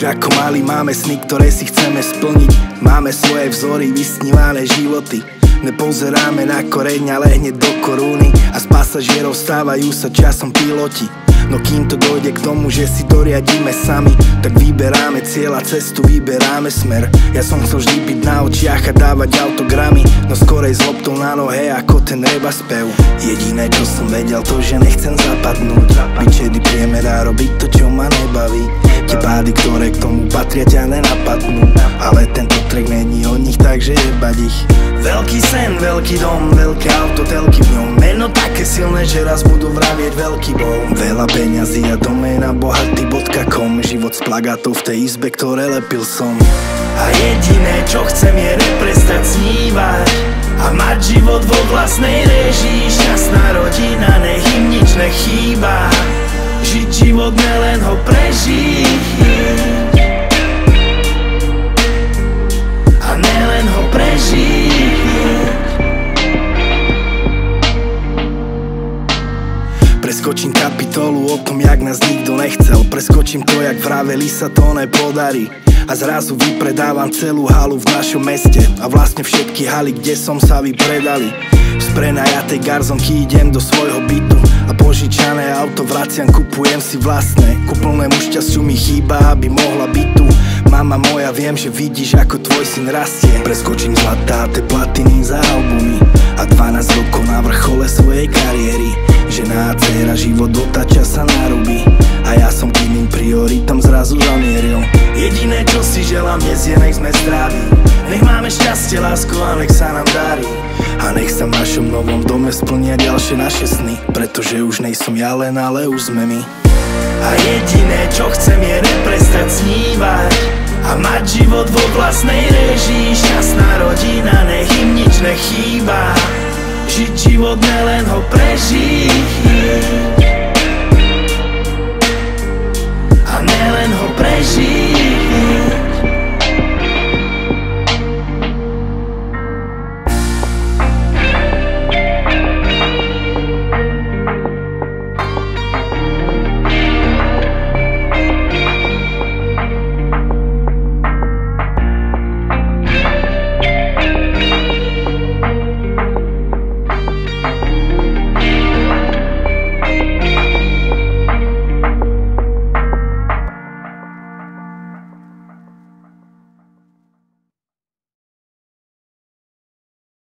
Ako mali máme sny, ktoré si chceme splniť. Máme svoje vzory, vysnívané životy. Nepozeráme na koreň, ale hneď do koruny. A z pasažierov stávajú sa časom piloti. No kým to dojde k tomu, že si to riadíme sami Tak vyberáme cieľ a cestu, vyberáme smer. Ja som chcel vždy byť na očiach a dávať autogramy. No skorej s loptou na nohe ako ten reba spev. Jediné čo som vedel to, že nechcem zapadnúť. Byť čedy priemer a robiť to, čo ma nebaví Tie pády, ktoré k tomu patria ťa nenapadnú. Ale tento track není o nich, takže jebať ich. Veľký sen, veľký dom, veľké auto, telky v ňom. Meno také silné, že raz budú vravieť veľký bol Veľa peňazí a doména bohatý.com Život z plagátov v tej izbe, ktoré lepil som. A jediné čo chcem je neprestať snívať A mať život vo vlastnej režii. Šťastná rodina, nech im nič nechýba. Žiť život, nelen ho prežiť Preskočím kapitolu o tom, jak nás nikto nechcel. Preskočím to, jak vraveli sa to nepodarí. A zrazu vypredávam celú halu v našom meste. A vlastne všetky haly, kde som sa vypredali. Z prenajatej garzonky idem do svojho bytu. A požičané auto vraciam, kupujem si vlastné. Ku plnému šťastiu mi chýba, aby mohla byť tu. Mama moja, viem, že vidíš, ako tvoj syn rastie. Preskočím zlatá, te platiny za albumy A 12 rokov na vrchole prioritom zrazu zamieril. Jediné, čo si želám dnes je, nech sme zdraví. Nech máme šťastie, lásku a nech sa nám darí. A nech sa v našom novom dome splnia ďalšie naše sny. Pretože už nejsom ja len, ale už sme my. A jediné čo chcem je neprestať snívať A mať život vo vlastnej režii. Šťastná rodina, nech im nič nechýba. Žiť život, nelen ho prežiť